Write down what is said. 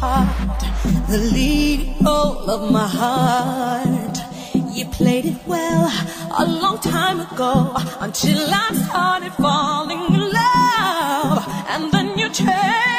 heart, the lead role of my heart. You played it well a long time ago until I started falling in love, and then you changed.